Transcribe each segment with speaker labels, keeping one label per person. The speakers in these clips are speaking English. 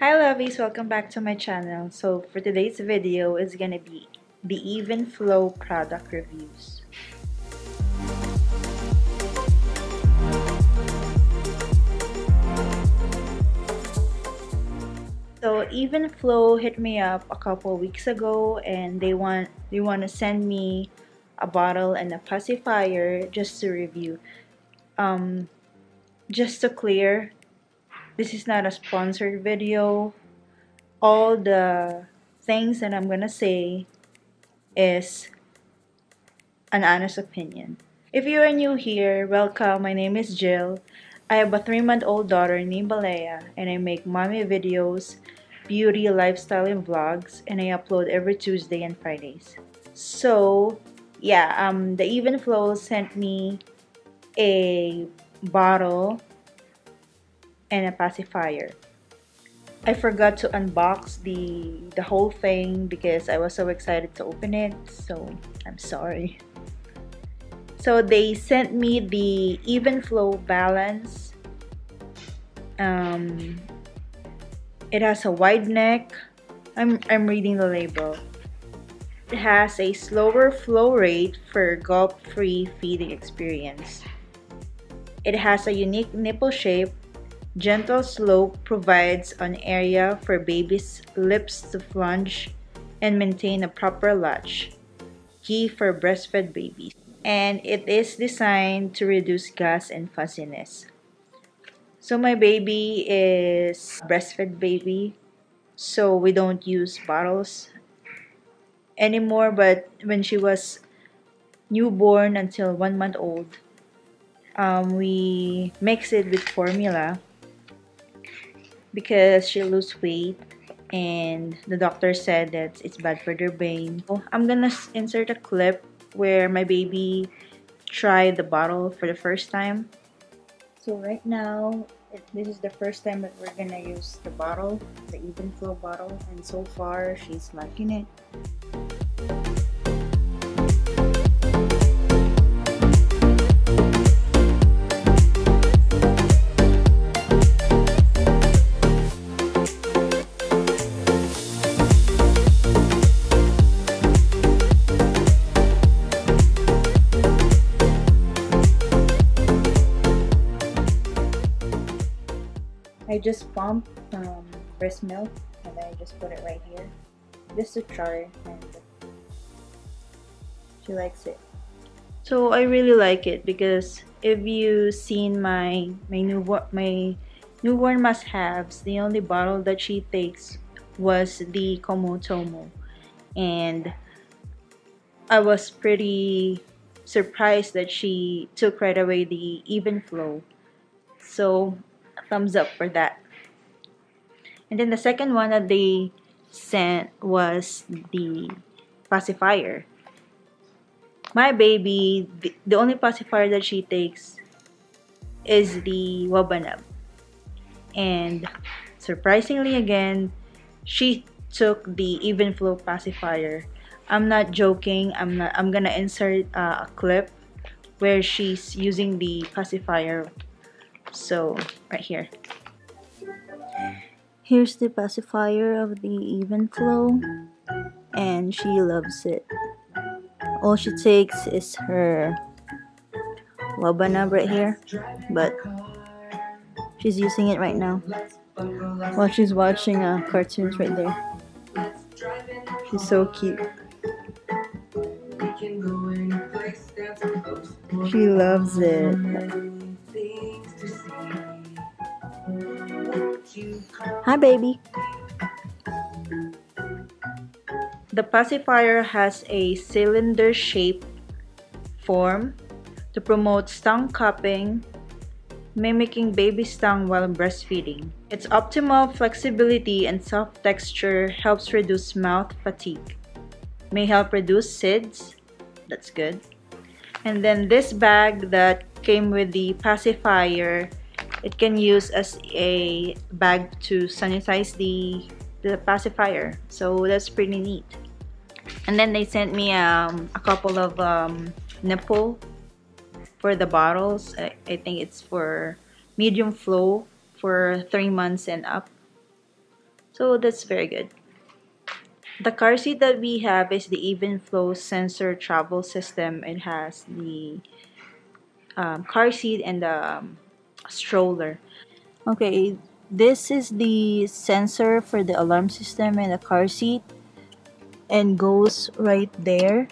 Speaker 1: Hi lovies, welcome back to my channel. So for today's video is gonna be the Evenflo product reviews. So Evenflo hit me up a couple weeks ago and they want they want to send me a bottle and a pacifier just to review. Um, just to clear, this is not a sponsored video. All the things that I'm gonna say is an honest opinion. If you are new here, welcome. My name is Jill. I have a three month old daughter named Balea, and I make mommy videos, beauty, lifestyle, and vlogs, and I upload every Tuesday and Fridays. So, yeah, um, the Evenflo sent me a bottle and a pacifier. I forgot to unbox the the whole thing because I was so excited to open it, so I'm sorry. So they sent me the Evenflo Balance. Um, it has a wide neck. I'm, I'm reading the label. It has a slower flow rate for gulp-free feeding experience. It has a unique nipple shape Gentle slope provides an area for baby's lips to plunge and maintain a proper latch, key for breastfed babies. And it is designed to reduce gas and fuzziness. So my baby is breastfed baby, so we don't use bottles anymore. But when she was newborn until one month old, um, we mix it with formula because she lose weight and the doctor said that it's bad for their brain. So I'm gonna insert a clip where my baby tried the bottle for the first time. So right now, it, this is the first time that we're gonna use the bottle, the Evenflo bottle, and so far she's liking it. I just pump um, breast milk and then I just put it right here just to try and she likes it. So I really like it because if you seen my my new my newborn must-haves, the only bottle that she takes was the Comotomo, and I was pretty surprised that she took right away the Evenflo. So thumbs up for that. And then the second one that they sent was the pacifier. My baby, the, the only pacifier that she takes is the WubbaNub. And surprisingly again, she took the Evenflo pacifier. I'm not joking. I'm not I'm going to insert uh, a clip where she's using the pacifier so right here. Here's the pacifier of the Evenflo and she loves it. All she takes is her WubbaNub right here but she's using it right now while she's watching uh, cartoons right there. She's so cute. She loves it Hi, baby. The pacifier has a cylinder-shaped form to promote tongue cupping, mimicking baby's tongue while breastfeeding. Its optimal flexibility and soft texture helps reduce mouth fatigue. May help reduce SIDS. That's good. And then this bag that came with the pacifier it can use as a bag to sanitize the the pacifier so that's pretty neat and then they sent me um, a couple of um, nipple for the bottles I, I think it's for medium flow for three months and up So that's very good. The car seat that we have is the Evenflo sensor travel system. It has the um, car seat and the um, stroller. Okay, this is the sensor for the alarm system in the car seat and goes right there.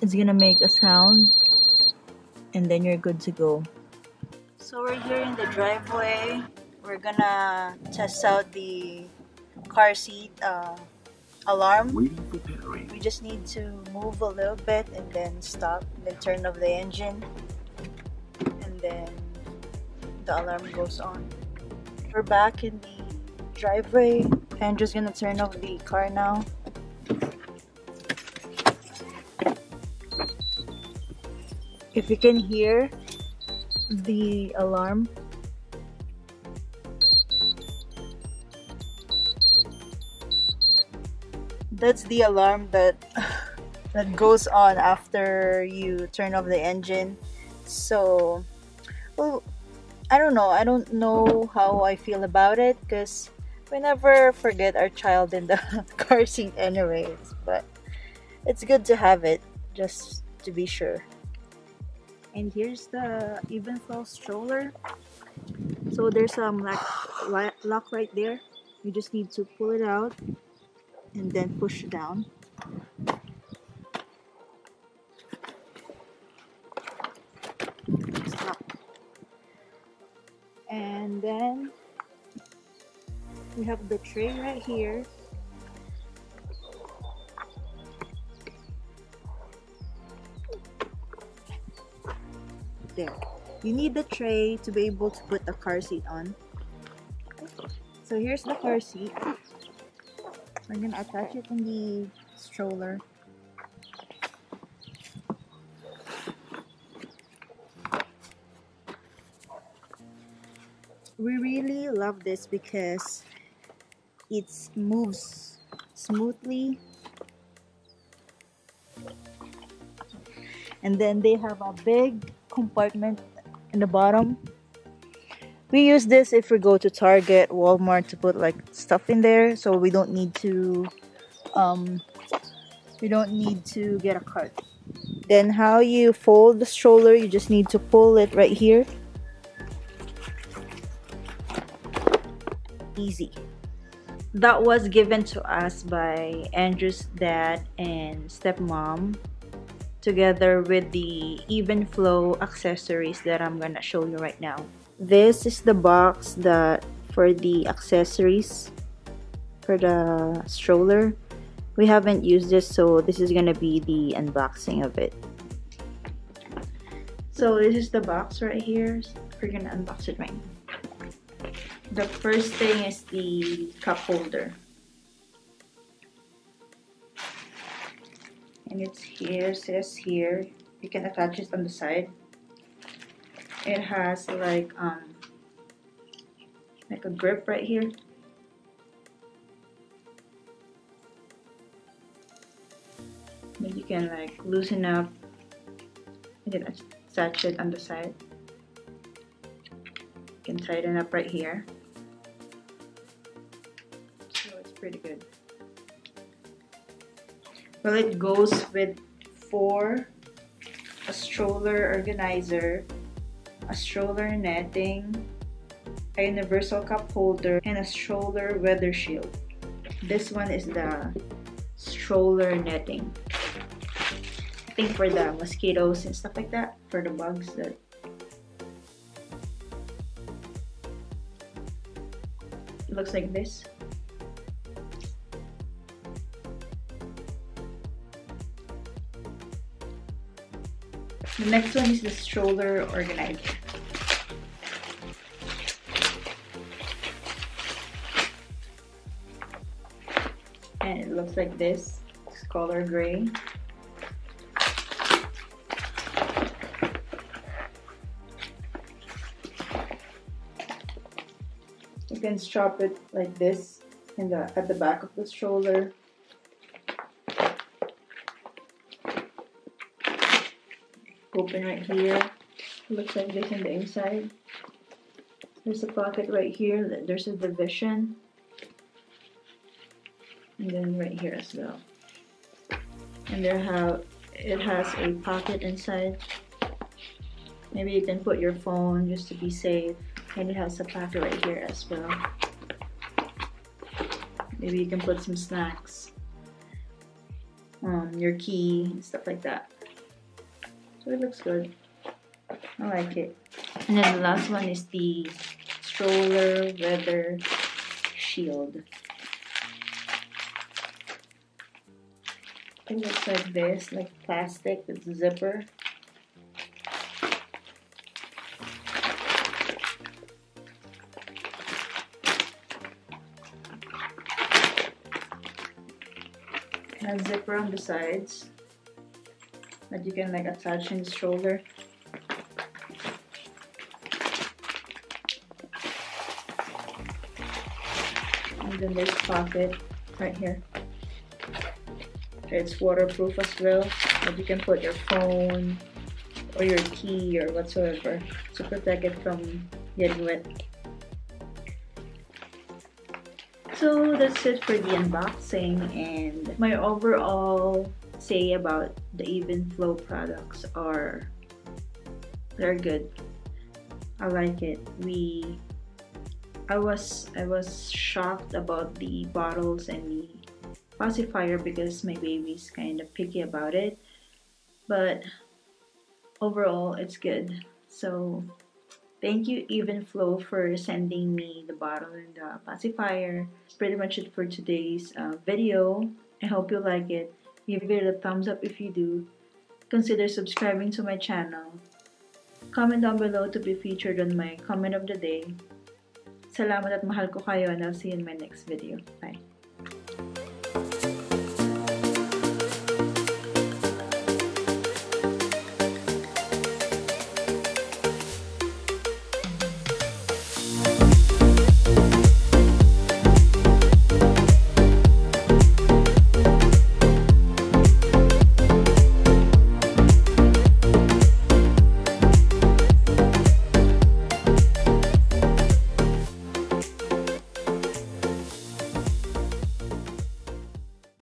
Speaker 1: It's gonna make a sound and then you're good to go. So we're here in the driveway. We're gonna test out the car seat uh, alarm. We just need to move a little bit and then stop, then turn off the engine, and then the alarm goes on. We're back in the driveway. Andrew's gonna turn off the car now. If you can hear the alarm that's the alarm that that goes on after you turn off the engine so i don't know. I don't know how i feel about it because we never forget our child in the car seat anyways but it's good to have it just to be sure. And here's the Evenflo stroller. So there's some like lock right there. You just need to pull it out and then push it down. And then we have the tray right here. There. You need the tray to be able to put the car seat on. So here's the car seat. We're gonna attach it in the stroller. We really love this because it moves smoothly and then they have a big compartment in the bottom we use this if we go to Target, Walmart to put like stuff in there so we don't need to um we don't need to get a cart. Then how you fold the stroller, you just need to pull it right here. Easy. That was given to us by Andrew's dad and stepmom together with the Evenflo accessories that I'm gonna show you right now. This is the box that for the accessories for the stroller. We haven't used this so this is gonna be the unboxing of it. So this is the box right here. We're gonna unbox it right now the first thing is the cup holder. And it's here says here. You can attach it on the side. It has like um like a grip right here. That you can like loosen up. And then attach it on the side. You can tighten up right here pretty good well it goes with four a stroller organizer a stroller netting, a universal cup holder, and a stroller weather shield. This one is the stroller netting. I think for the mosquitoes and stuff like that, for the bugs that it looks like this. The next one is the stroller organizer. And it looks like this. It's color gray. You can strap it like this in the at the back of the stroller open right here. looks like this on the inside. There's a pocket right here. There's a division. and then right here as well and there have it has a pocket inside maybe you can put your phone just to be safe and it has a pocket right here as well maybe you can put some snacks um, your key stuff like that so it looks good. I like it. And then the last one is the stroller weather shield. It looks like this, like plastic with a zipper. It has zipper on the sides that you can like attach in the shoulder. And then there's pocket right here. It's waterproof as well. But you can put your phone or your key or whatsoever to protect it from getting wet. So that's it for the unboxing and my overall say about the Evenflo products are they're good. I like it. We I was I was shocked about the bottles and the pacifier because my baby's kind of picky about it. But overall, it's good. So thank you Evenflo for sending me the bottle and the pacifier. That's pretty much it for today's uh, video. I hope you like it. Give it a thumbs up if you do. Consider subscribing to my channel. Comment down below to be featured on my comment of the day. Salamat at mahal ko kayo and I'll see you in my next video. Bye.